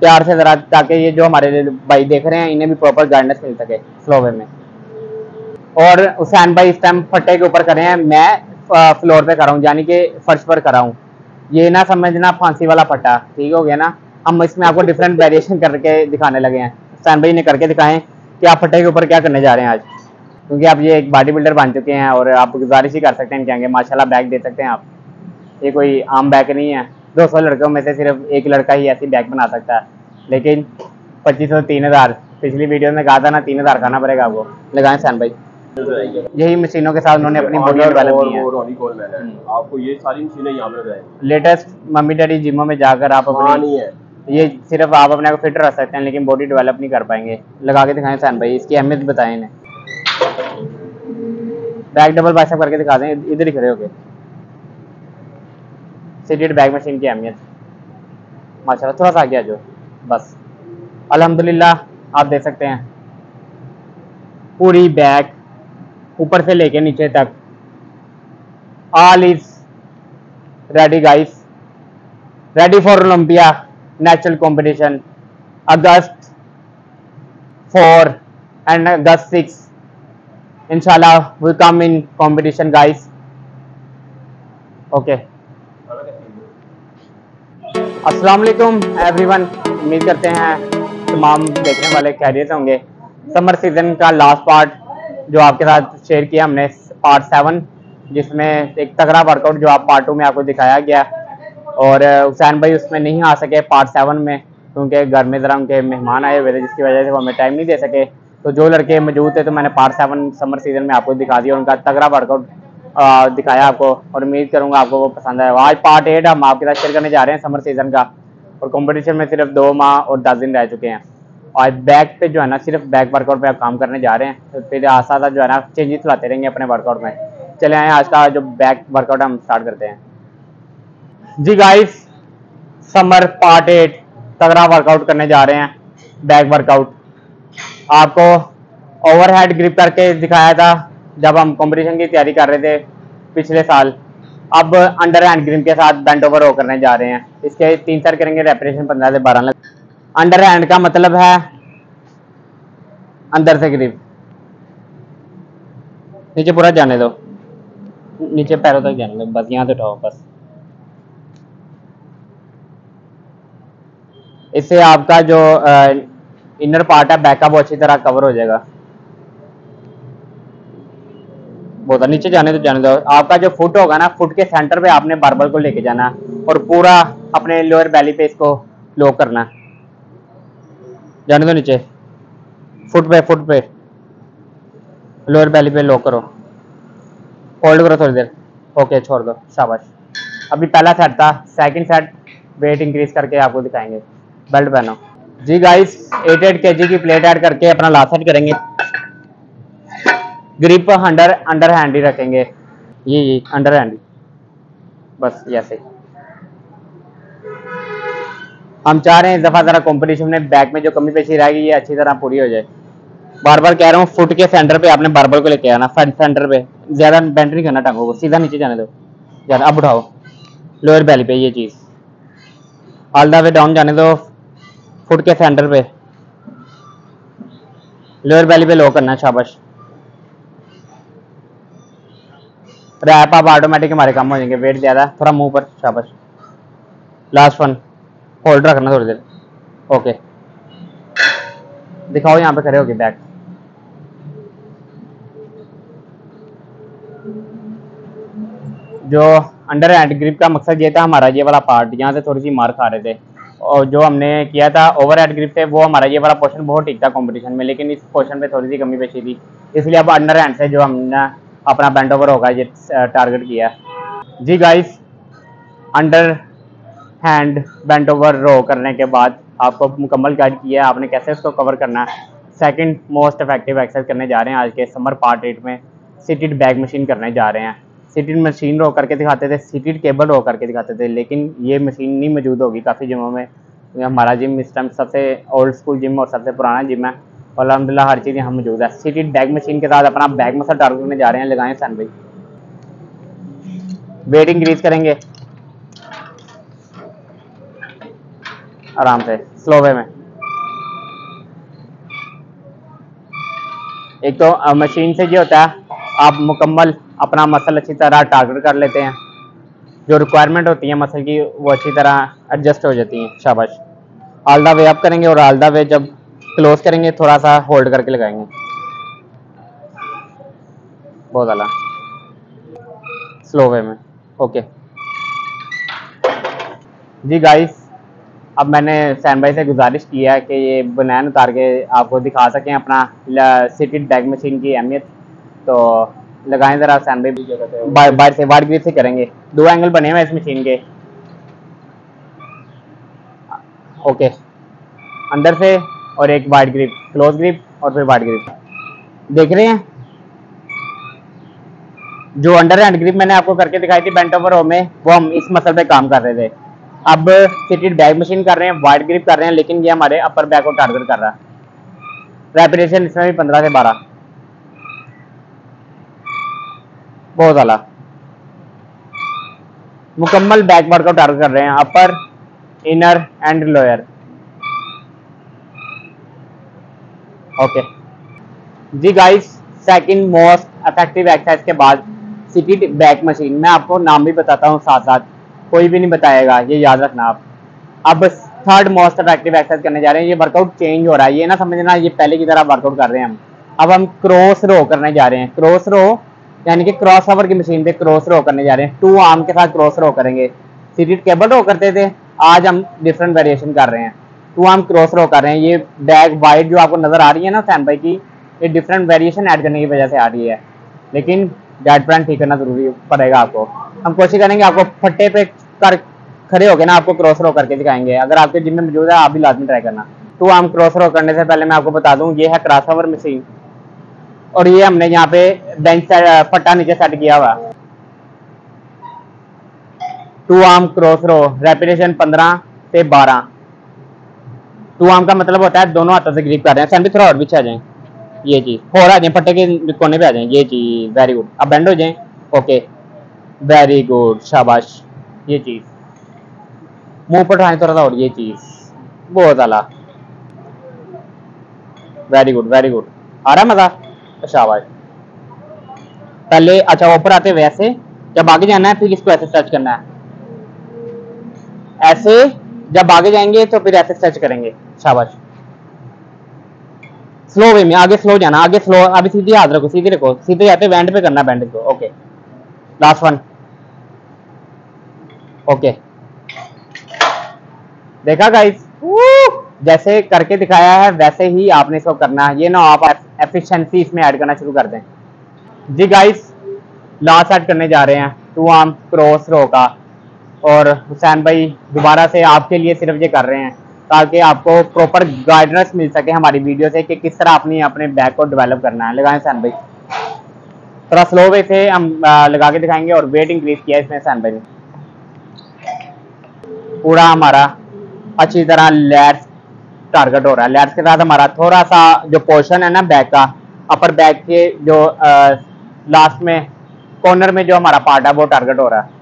प्यार से जरा ताकि ये जो हमारे भाई देख रहे हैं, इन्हें भी प्रॉपर गाइडेंस मिल सके फ्लोवे में। और हुसैन भाई इस टाइम फट्टे के ऊपर कर हैं, मैं फ्लोर पे कर रहा हूँ, यानी कि फर्श पर कर रहा हूँ। ये ना समझना फांसी वाला फट्टा, ठीक हो गया ना? हम इसमें आपको डिफरेंट वेरिएशन करके दिखाने लगे हैं। हुसैन भाई ने करके दिखाएँ कि आप फट्टे के ऊपर क्या करने जा रहे हैं आज। क्योंकि आप ये एक बॉडी बिल्डर बन चुके हैं और आप गुजारिश ही कर सकते हैं कहेंगे माशाल्लाह बैग दे सकते हैं आप। ये कोई आम बैग नहीं है। दो सौ लड़कों में से सिर्फ़ एक लड़का ही ऐसी बैग बना सकता है। लेकिन पच्चीस सौ तीन हज़ार। पिछली वीडियो में कहा था ना तीन हज़ार खाना पड़ेगा आपको। लगाएँ सैन भाई। यही मशीनों के साथ उन्होंने अपनी बॉडी डेवलप की है। रोनी कोलमैन है आपको ये सारी मशीनें यहाँ पे लगाएँगे लेटेस्ट मम्मी डैडी जिमों में जाकर आप हाँ अपनी ये सिर्फ़ आप अपने को फिट रख सकते हैं लेकिन बॉडी डेवलप नहीं कर पाएँगे। लगा के दिखाएँ सैन भाई इसकी अहमियत बताएँ इन्हें। बैक डबल बाइसेप करके दिखा दें इधर ही खड़े होके। सीटेड बैग मशीन की अहमियत माशा थोड़ा सा आ गया जो बस। अल्हम्दुलिल्लाह, आप देख सकते हैं। पूरी बैग ऊपर से लेके नीचे तक। All is ready guys ready for Olympia national competition August four and August six इनशाला we come in competition guys okay. अस्सलाम वालेकुम एवरीवन उम्मीद करते हैं तमाम देखने वाले खैरियत होंगे। समर सीज़न का लास्ट पार्ट जो आपके साथ शेयर किया हमने पार्ट सेवन जिसमें एक तगड़ा वर्कआउट जो आप पार्ट टू में आपको दिखाया गया। और हुसैन भाई उसमें नहीं आ सके पार्ट सेवन में, क्योंकि घर में ज़रा उनके मेहमान आए हुए थे, जिसकी वजह से वो हमें टाइम नहीं दे सके। तो जो लड़के मौजूद थे तो मैंने पार्ट सेवन समर सीज़न में आपको दिखा दिया, उनका तगड़ा वर्कआउट दिखाया आपको और उम्मीद करूँगा आपको वो पसंद आया आज पार्ट एट हम आपके साथ शेयर करने जा रहे हैं समर सीज़न का और कंपटीशन में सिर्फ़ दो माह और दस दिन रह चुके हैं। और बैक पे जो है ना सिर्फ़ बैक वर्कआउट पे आप काम करने जा रहे हैं। तो फिर आसा जो है ना चेंजेस लाते रहेंगे अपने वर्कआउट में। चले आए आज का जो बैक वर्कआउट हम स्टार्ट करते हैं। जी गाइस समर पार्ट एट तगड़ा वर्कआउट करने जा रहे हैं। बैक वर्कआउट आपको ओवरहेड ग्रिप करके दिखाया था। जब हम कंपटीशन की तैयारी कर रहे थे पिछले साल, अब अंडर हैंड ग्रिप के साथ बेंट ओवर रो करने जा रहे हैं। इसके तीन सर करेंगे रेपरेशन पंद्रह से बारह लग अंडर हैंड का मतलब है अंदर से ग्रिप नीचे पूरा जाने दो। नीचे पैरों तक जाने दो। बस यहाँ से उठाओ, बस। इससे आपका जो इनर पार्ट है बैकअप अच्छी तरह कवर हो जाएगा। बहुत नीचे जाने तो जाने दो। आपका जो फुट होगा ना फुट के सेंटर पे आपने बारबल को लेके जाना और पूरा अपने लोअर बैली पे इसको लॉक करना। जाने दो नीचे। फुट पे फुट पे। लोअर बैली पे लॉक करो। होल्ड करो थोड़ी देर। ओके छोड़ दो। शाबाश। अभी पहला सेट था। सेकंड सेट वेट इंक्रीज करके आपको दिखाएँगे। बेल्ट पहनो। जी गाइस एट एट के की प्लेट ऐड करके अपना लास्ट सेट करेंगे। ग्रिप अंडर अंडर हैंड ही रखेंगे। ये ये अंडर हैंड बस ऐसे हम चाह रहे हैं इस दफ़ा जरा कॉम्पिटिशन में बैक में जो कमी पेशी रहेगी, ये अच्छी तरह पूरी हो जाए। बार बार कह रहा हूँ फुट के सेंटर पे आपने बारबल को लेके आना फ्रंट सेंटर पे। ज़्यादा बेंट नहीं करना टांगों को सीधा नीचे जाने दो। ज़्यादा, अब उठाओ। लोअर बैली पे ये चीज़। ऑल द वे डाउन जाने दो फुट के सेंटर पे। लोअर बैली पे लो करना, शाबाश। रैप आप ऑटोमेटिक हमारे काम हो जाएँगे। वेट ज़्यादा, थोड़ा मुँह पर, शाबाश। लास्ट वन होल्ड रखना थोड़ी देर। ओके दिखाओ यहाँ पे खड़े होके बैक जो अंडर हैंड ग्रिप का मकसद ये था हमारा, ये वाला पार्ट यहाँ से थोड़ी सी मार खा रहे थे। और जो हमने किया था ओवर हेड ग्रिप से, वो हमारा ये वाला पोर्शन बहुत ठीक था कंपटीशन में, लेकिन इस पोर्शन पे थोड़ी सी कमी पेशी थी। इसलिए अब अंडर हैंड से जो हमने अपना बैंड ओवर होगा, ये टारगेट किया। है जी guys under hand bent over row करने के बाद आपको मुकम्मल गाइड किया है, आपने कैसे उसको कवर करना है। सेकंड मोस्ट इफ़ेक्टिव एक्सरसाइज करने जा रहे हैं आज के समर पार्ट एट में सिटेड बैग मशीन करने जा रहे हैं। सिटेड मशीन रो करके दिखाते थे सिटेड केबल रो करके दिखाते थे, लेकिन ये मशीन नहीं मौजूद होगी काफ़ी जिमों में। हमारा जिम इस टाइम सबसे ओल्ड स्कूल जिम और सबसे पुराना जिम है। और अलहमदिल्ला हर चीज़ यहाँ मौजूद है। सिटेड बैग मशीन के साथ अपना बैग मसल टारगेट करने जा रहे हैं, लगाएँ सन भाई वेट इंक्रीज करेंगे। आराम से स्लो वे में। एक तो मशीन से ये होता है, आप मुकम्मल अपना मसल अच्छी तरह टारगेट कर लेते हैं। जो रिक्वायरमेंट होती है मसल की, वो अच्छी तरह एडजस्ट हो जाती हैं, शाबाश। आलदा वे अप करेंगे और आलदा वे जब क्लोज करेंगे थोड़ा सा होल्ड करके लगाएँगे। बहुत अला स्लो वे में। ओके जी गाइस अब मैंने सैन भाई से गुजारिश की है कि ये बनैन उतार के आपको दिखा सकें अपना सिटी डैग मशीन की अहमियत। तो लगाएँ ज़रा सैन भाई बाहर से वाइट ग्रिप से करेंगे। दो एंगल बने हुए इस मशीन के। ओके अंदर से और एक वाइट ग्रिप क्लोज ग्रिप और फिर वाइट ग्रिप देख रहे हैं? जो अंडर हैंड ग्रिप मैंने आपको करके दिखाई थी बेंट ओवर में, वो हम इस मसल पे काम कर रहे थे। अब सिटी बैग मशीन कर रहे हैं वाइट ग्रिप कर रहे हैं, लेकिन ये हमारे अपर बैक को टारगेट कर रहा है। रेपिटेशन इसमें भी पंद्रह से बारह। बहुत अला मुकम्मल बैक वर्कआउट टारगेट कर रहे हैं upper inner and lower okay ji guys second most effective exercise के बाद सिटी बैक मशीन मैं आपको नाम भी बताता हूँ साथ साथ कोई भी नहीं बताएगा, ये याद रखना आप। अब थर्ड मोस्ट अट्रैक्टिव एक्सरसाइज करने जा रहे हैं, ये वर्कआउट चेंज हो रहा है, ये ना समझना, ये पहले की तरह वर्कआउट कर रहे हैं हम। अब हम क्रॉस रो करने जा रहे हैं। क्रॉस रो यानी कि क्रॉस ओवर की मशीन पे क्रॉस रो करने जा रहे हैं। टू आर्म के साथ क्रॉस रो करेंगे। सीटेड केबल रो करते थे, आज हम डिफरेंट वेरिएशन कर रहे हैं। टू आर्म क्रॉस रो कर रहे हैं। ये बैग वाइड जो आपको नज़र आ रही है ना सैम भाई की, ये डिफरेंट वेरिएशन ऐड करने की वजह से आ रही है। लेकिन डाइट प्लान ठीक करना ज़रूरी पड़ेगा आपको। हम कोशिश करेंगे आपको फट्टे पे कर, खड़े होकर ना आपको क्रॉस रो करके दिखाएँगे। अगर आपके जिम में मौजूद है, आप भी लाजमी ट्राई करना। टू आर्म क्रॉस रो करने से पहले मैं आपको बता दूँ, ये है क्रॉस ओवर मशीन और ये हमने यहाँ पे बेंच फट्टा नीचे सेट किया हुआ। Two arm cross row repetition पंद्रह से बारह। टू आर्म का मतलब होता है दोनों हाथों से ग्रिप कर रहे हैं। सैंडी थोड़ा और पीछे आ जाए। ये चीज़। और आ जाए फट्टे के कोने पे आ जाए। ये चीज़ वेरी गुड अब बेंड हो जाए। ओके वेरी गुड शाबाश। ये चीज़। मुँह पर उठाने थोड़ा सा और ये चीज़। बहुत अला वेरी गुड वेरी गुड आ रहा मज़ा? शाबाश। पहले अच्छा ऊपर आते वैसे जब आगे जाना है, फिर इसको ऐसे टच करना है। ऐसे। जब आगे जाएँगे तो फिर ऐसे टच करेंगे, शाबाश। स्लो वे में, आगे स्लो जाना, आगे स्लो अभी सीधी हाथ रखो, सीधे रखो, सीधे जाते बैंड पे करना बैंड को ओके लास्ट वन ओके देखा गाइस जैसे करके दिखाया है, वैसे ही आपने इसको करना है। ये ना आप एफिशिएंसी इसमें ऐड करना शुरू कर दें। जी गाइस लास्ट ऐड करने जा रहे हैं। टू आर्म क्रॉस रो का। और हुसैन भाई दोबारा से आपके लिए सिर्फ़ ये कर रहे हैं ताकि आपको प्रॉपर गाइडेंस मिल सके हमारी वीडियो से कि किस तरह आपने अपने बैग को डेवलप करना है। लगाएँ सैन भाई। थोड़ा स्लो वे से हम लगा के दिखाएँगे और वेट इंक्रीज किया इसमें सैन भाई ने। पूरा हमारा अच्छी तरह लैट्स टारगेट हो रहा है। लैट्स के साथ हमारा थोड़ा सा जो पोर्शन है ना बैक का अपर बैक के जो आ, लास्ट में कॉर्नर में जो हमारा पार्ट है वो टारगेट हो रहा है।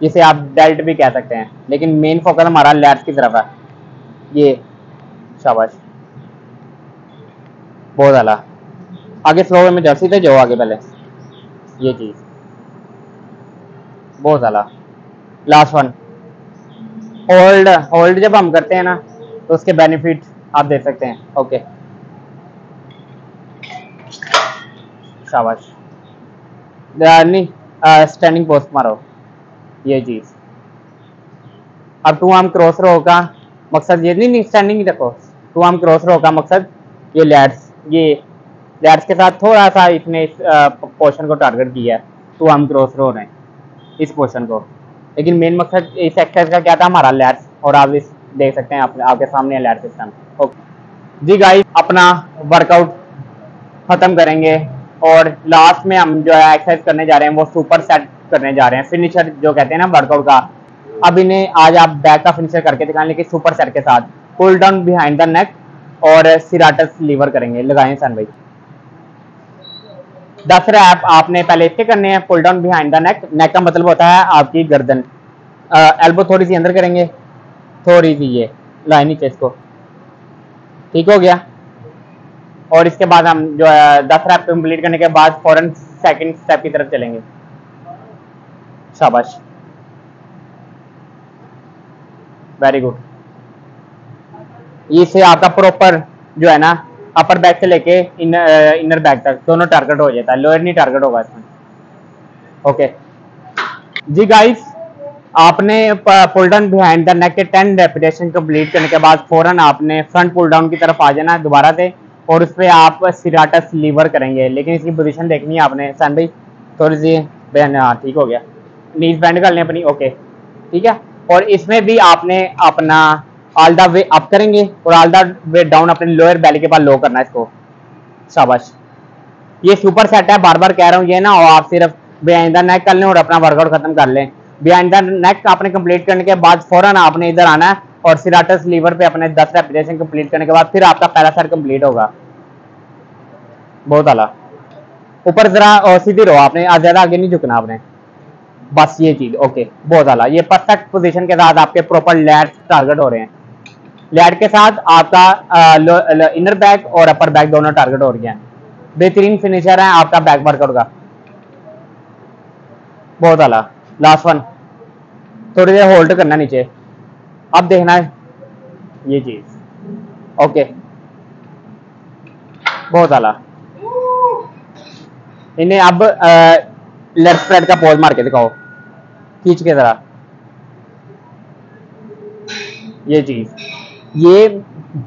जिसे आप डेल्ट भी कह सकते हैं, लेकिन मेन फोकस हमारा लैट्स की तरफ़ है। ये शाबाश। बहुत अला आगे स्लो में जर्सी थे जो आगे पहले। ये चीज़। बहुत अला लास्ट वन होल्ड होल्ड जब हम करते हैं ना तो उसके बेनिफिट आप देख सकते हैं। ओके शाबाश। स्टैंडिंग पोस्ट मारो। ये चीज़ अब टू आर्म क्रॉस रो का मकसद ये नहीं स्टैंडिंग रखो। टू आर्म क्रॉस रो का मकसद ये लैड्स ये लैड्स के साथ थोड़ा सा इसने इस पोर्शन को टारगेट किया है। टू आर्म क्रॉस रो ने इस पोर्शन को। लेकिन मेन मकसद इस एक्सरसाइज का क्या था? हमारा लैड्स और आप इस देख सकते हैं आप आपके सामने लैट सिस्टम ओके जी गाइस अपना वर्कआउट खत्म करेंगे, और लास्ट में हम जो है एक्सरसाइज करने जा रहे हैं, वो सुपर सेट करने जा रहे हैं। फिनिशर जो कहते हैं ना वर्कआउट का। अब इन्हें आज आप बैक का फिनिशर करके दिखाएँ लेकिन सुपर सेट के साथ। Pull down behind the neck और सिराटस लीवर करेंगे। लगाएँ सन भाई दस रैप आपने पहले इसके करने हैं। Pull down behind the neck neck का मतलब होता है आपकी गर्दन। एल्बो थोड़ी सी अंदर करेंगे। थोड़ी सी ये लाइन नीचे इसको। ठीक हो गया? और इसके बाद हम जो है, दस रैप कंप्लीट करने के बाद फ़ौरन सेकंड स्टेप की तरफ़ चलेंगे। शाबाश। वेरी गुड इससे आपका प्रॉपर जो है ना अपर बैक से लेके इनर इनर बैक तक, दोनों टारगेट हो जाता है। लोअर नहीं टारगेट होगा इसमें। ओके जी गाइस आपने pull down behind the neck के टेन रेपिटेशन कंप्लीट करने के बाद फ़ौरन आपने फ्रंट पुल डाउन की तरफ़ आ जाना है दोबारा से, और उस पर आप सिराटस लीवर करेंगे। लेकिन इसकी पोजीशन देखनी है आपने। सन भाई, थोड़ी सी बहन हाँ ठीक हो गया। नीज बैंड कर लें अपनी ओके ठीक है? और इसमें भी आपने अपना ऑल द वे अप करेंगे और ऑल द वे डाउन अपने लोअर बैली के पास लो करना है इसको। शाबाश। ये सुपर सेट है बार बार कह रहा हूँ, ये ना और आप सिर्फ़ बिहाइंड द नेक कर लें और अपना वर्कआउट खत्म कर लें। बिहाइंड द नेक आपने कंप्लीट करने के बाद फ़ौरन आपने इधर आना है और सिराटस लीवर पे अपने दस रेपिटेशन कंप्लीट करने के बाद फिर आपका पहला सेट कंप्लीट होगा। बहुत आला। ऊपर जरा सीधी रहो, आपने ज़्यादा आगे नहीं झुकना आपने। बस ये चीज़ ओके बहुत आला ये परफेक्ट पोजीशन के साथ आपके प्रॉपर लैट टारगेट हो रहे हैं। लैट के साथ आपका इनर बैक और अपर बैक दोनों टारगेट हो रही हैं। बेहतरीन फिनिशर है आपका बैक वर्कआउट का। बहुत आला लास्ट वन थोड़ी देर होल्ड करना नीचे। अब देखना है ये चीज़। ओके बहुत आला इन्हें अब लेफ़्ट साइड का पोज मार के दिखाओ। खींच के जरा ये चीज़। ये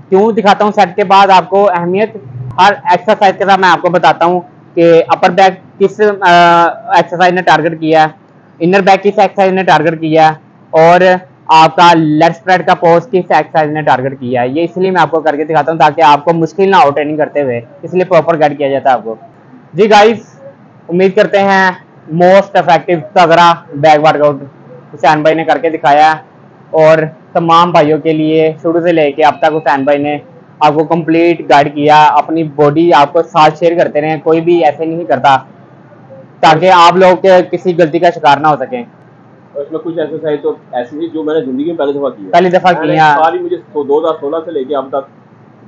क्यों दिखाता हूँ सेट के बाद आपको अहमियत? हर एक्सरसाइज के साथ मैं आपको बताता हूँ कि अपर बैक किस एक्सरसाइज ने टारगेट किया है। इनर बैक किस एक्सरसाइज ने टारगेट किया है? और आपका लेफ़्ट स्प्रेड का पोज किस एक्सरसाइज ने टारगेट किया है? ये इसलिए मैं आपको करके दिखाता हूँ ताकि आपको मुश्किल ना हो ट्रेनिंग करते हुए। इसलिए प्रॉपर गाइड किया जाता है आपको। जी गाइस उम्मीद करते हैं मोस्ट इफ़ेक्टिव तगड़ा बैक वर्कआउट हुसैन भाई ने करके दिखाया है। और तमाम भाइयों के लिए शुरू से लेके अब तक हुसैन भाई ने आपको कंप्लीट गाइड किया अपनी बॉडी आपको साथ शेयर करते रहे कोई भी ऐसे नहीं करता ताकि आप लोग किसी गलती का शिकार ना हो सके। उसमें कुछ एक्सरसाइज तो ऐसी थी जो मैंने ज़िंदगी में पहली दफ़ा की पहली दफ़ा की सारी मुझे दो हज़ार सोलह से लेके अब तक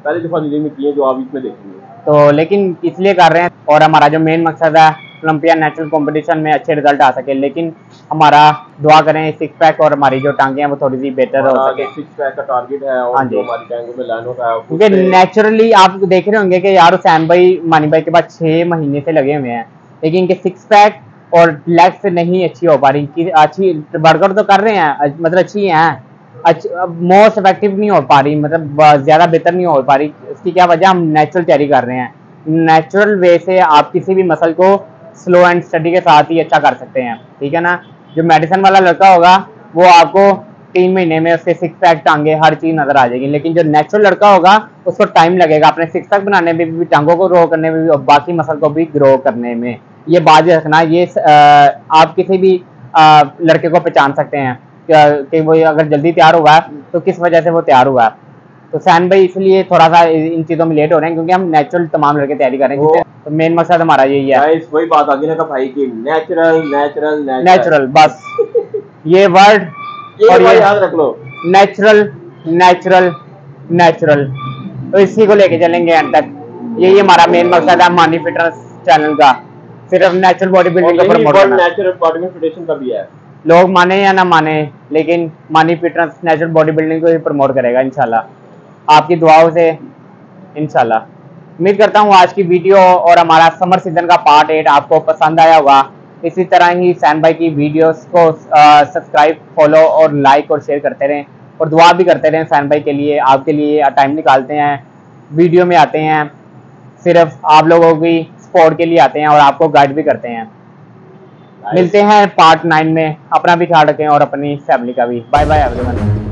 पहली दफ़ा ज़िंदगी में की है जो आप इसमें देखेंगे तो लेकिन इसलिए कर रहे हैं और हमारा जो मेन मकसद है ओलंपिया नेशनल कंपटीशन में अच्छे रिज़ल्ट आ सके लेकिन हमारा दुआ करें सिक्स पैक और हमारी जो टांगे हैं वो थोड़ी सी बेटर हो सके। सिक्स पैक का टारगेट है और हाँ जो हमारी टांगों में है क्योंकि नेचुरली आप देख रहे होंगे कि यार हुसैन भाई मानी भाई के पास छह महीने से लगे हुए हैं लेकिन इनके सिक्स पैक और लेग्स नहीं अच्छी हो पा रही। अच्छी वर्कआउट तो कर रहे हैं मतलब अच्छी हैं मोस्ट इफ़ेक्टिव नहीं हो पा रही मतलब ज़्यादा बेहतर नहीं हो पा रही। इसकी क्या वजह हम नेचुरल तैयारी कर रहे हैं। नेचुरल वे से आप किसी भी मसल को स्लो एंड स्टडी के साथ ही अच्छा कर सकते हैं। ठीक है ना? जो मेडिसिन वाला लड़का होगा, वो आपको तीन महीने में उसके सिक्स पैक टांगे, हर चीज़ नज़र आ जाएगी। लेकिन जो नेचुरल लड़का होगा, उसको टाइम लगेगा। अपने सिक्स पैक बनाने में भी, टांगों को ग्रो करने में भी और बाकी मसल को भी ग्रो करने में। ये बात रखना, ये आप किसी भी लड़के को पहचान सकते हैं। कि वो अगर जल्दी तैयार हुआ है तो किस वजह से वो तैयार हुआ है? तो सैन भाई इसलिए थोड़ा सा इन चीज़ों में लेट हो रहे हैं क्योंकि हम नेचुरल तमाम लड़के तैयारी कर रहे हैं। तो मेन मकसद हमारा यही है। वही बात आगे ना भाई की नेचुरल नेचुरल नेचुरल बस। ये वर्ड और ये याद रख लो। नेचुरल नेचुरल नेचुरल तो इसी को लेके चलेंगे एंड तक। यही हमारा मेन मकसद है मानी फिटनेस चैनल का। सिर्फ़ नेचुरल बॉडी बिल्डिंग का प्रमोट करना नेचुरल बॉडी में फिटेशन का भी है। लोग माने या ना माने लेकिन मानी फिटनेस नेचुरल बॉडी बिल्डिंग को ही प्रमोट करेगा इंशाल्लाह। आपकी दुआओं से इनशाला उम्मीद करता हूँ आज की वीडियो और हमारा समर सीज़न का पार्ट एट आपको पसंद आया होगा। इसी तरह ही सैन भाई की वीडियोस को सब्सक्राइब फॉलो और लाइक और शेयर करते रहें। और दुआ भी करते रहें सैन भाई के लिए आपके लिए टाइम निकालते हैं वीडियो में आते हैं। सिर्फ़ आप लोगों की सपोर्ट के लिए आते हैं और आपको गाइड भी करते हैं। मिलते हैं पार्ट नाइन में। अपना भी ख्याल रखें और अपनी फैमिली का भी। Bye bye everyone